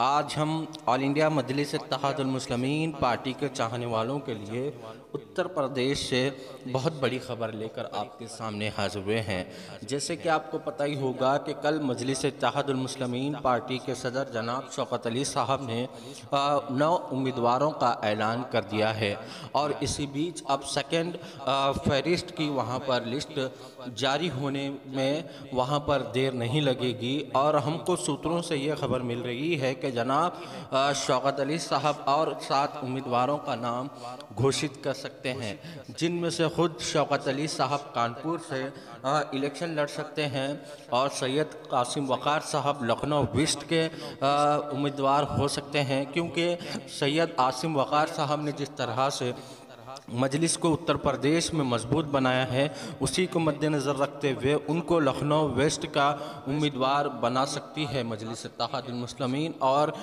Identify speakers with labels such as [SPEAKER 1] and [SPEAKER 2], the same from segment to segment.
[SPEAKER 1] आज हम all India Majlis Muslimeen party के चाहने वालों के लिए उत्तर प्रदेश से बहुत बड़ी ख़बर लेकर आपके सामने हाजिर हुए हैं। जैसे कि आपको पता ही होगा कि कल मजलिस मुस्लिमीन पार्टी के सदर जनाब शौकत अली साहब ने नौ उम्मीदवारों का ऐलान कर दिया है और इसी बीच अब सेकेंड फहरिस्त की वहाँ पर लिस्ट जारी होने में वहाँ पर देर नहीं लगेगी और हमको सूत्रों से ये खबर मिल रही है कि जनाब शौकत अली साहब और सात उम्मीदवारों का नाम घोषित कर सकते हैं, जिनमें से ख़ुद शौकत अली साहब कानपुर से इलेक्शन लड़ सकते हैं और सैयद कासिम वक़ार साहब लखनऊ वेस्ट के उम्मीदवार हो सकते हैं, क्योंकि सैयद आसिम वक़ार साहब ने जिस तरह से मजलिस को उत्तर प्रदेश में मज़बूत बनाया है। उसी को मद्देनज़र रखते हुए उनको लखनऊ वेस्ट का उम्मीदवार बना सकती है मजलिस मुस्लिमीन और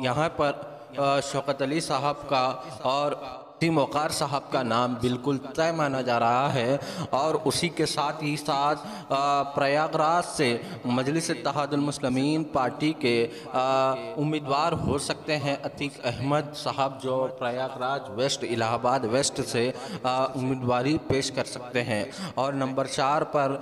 [SPEAKER 1] यहाँ पर शौकत अली साहब का और टीम वक़ार साहब का नाम बिल्कुल तय माना जा रहा है और उसी के साथ ही साथ प्रयागराज से मजलिस मुस्लिमीन पार्टी के उम्मीदवार हो सकते हैं अतीक अहमद साहब जो प्रयागराज वेस्ट, इलाहाबाद वेस्ट से उम्मीदवारी पेश कर सकते हैं। और नंबर चार पर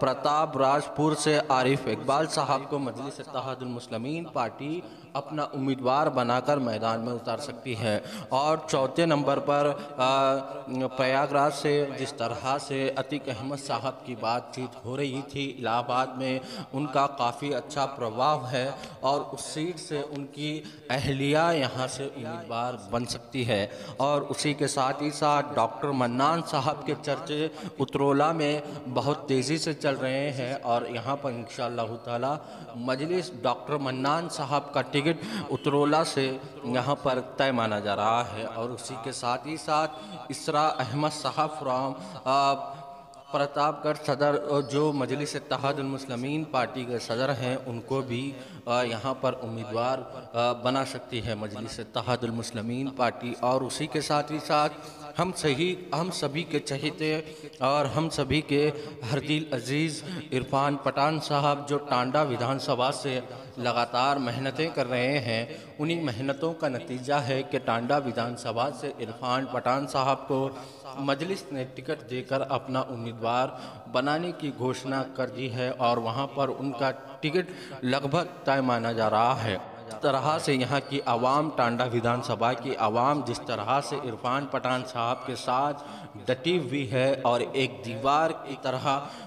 [SPEAKER 1] प्रताप राजपुर से आरिफ इकबाल साहब को मजलिस मुस्लिमीन पार्टी अपना उम्मीदवार बनाकर मैदान में उतार सकती है। और चौथे नंबर पर प्रयागराज से, जिस तरह से अतीक अहमद साहब की बातचीत हो रही थी इलाहाबाद में, उनका काफ़ी अच्छा प्रभाव है और उस सीट से उनकी अहलिया यहाँ से उम्मीदवार बन सकती है। और उसी के साथ ही साथ डॉक्टर मन्नान साहब के चर्चे उतरोला में बहुत तेज़ी से चल रहे हैं और यहाँ पर इन ताला मजलिस डॉक्टर मन्नान साहब का टिकट उतरोला से यहाँ पर तय माना जा रहा है और उसी के साथ ही साथ इसरा अहमद साहब फ्राम प्रतापगढ़ सदर जो मजलिस मुस्लिमीन पार्टी के सदर हैं, उनको भी यहाँ पर उम्मीदवार बना सकती है मजलिस मुस्लिमीन पार्टी। और उसी के साथ ही साथ, हम सही, हम सभी के चहेते और हम सभी के हरदिल अज़ीज़ इरफान पठान साहब, जो टांडा विधानसभा से लगातार मेहनतें कर रहे हैं, उन्हीं मेहनतों का नतीजा है कि टांडा विधानसभा से इरफान पठान साहब को मजलिस ने टिकट देकर अपना उम्मीदवार बनाने की घोषणा कर दी है और वहाँ पर उनका टिकट लगभग तय माना जा रहा है। तरह से यहाँ की आवाम, टांडा विधानसभा की आवाम, जिस तरह से इरफान पठान साहब के साथ डटी हुई है और एक दीवार की तरह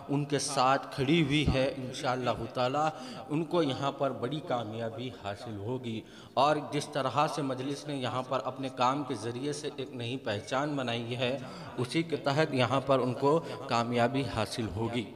[SPEAKER 1] उनके साथ खड़ी हुई है इन ताला, उनको यहाँ पर बड़ी कामयाबी हासिल होगी। और जिस तरह से मजलिस ने यहाँ पर अपने काम के ज़रिए से एक नई पहचान बनाई है, उसी के तहत यहाँ पर उनको कामयाबी हासिल होगी।